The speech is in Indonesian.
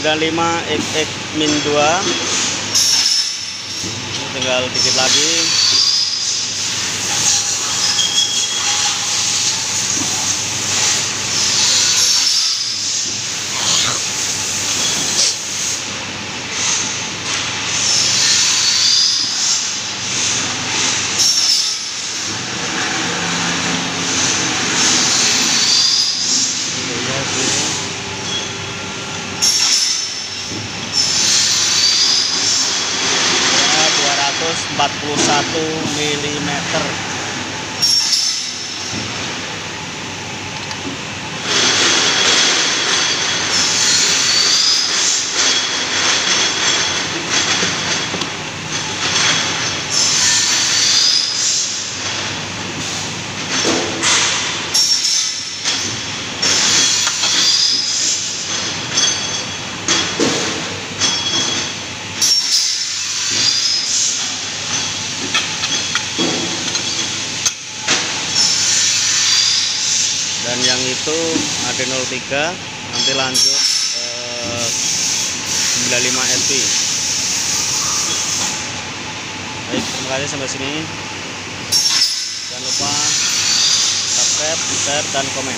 95 XX min 2 tinggal dikit lagi mm dan yang itu ada 03 nanti lanjut eh, 95 LP baik terima kasih sampai sini. Jangan lupa subscribe share dan komen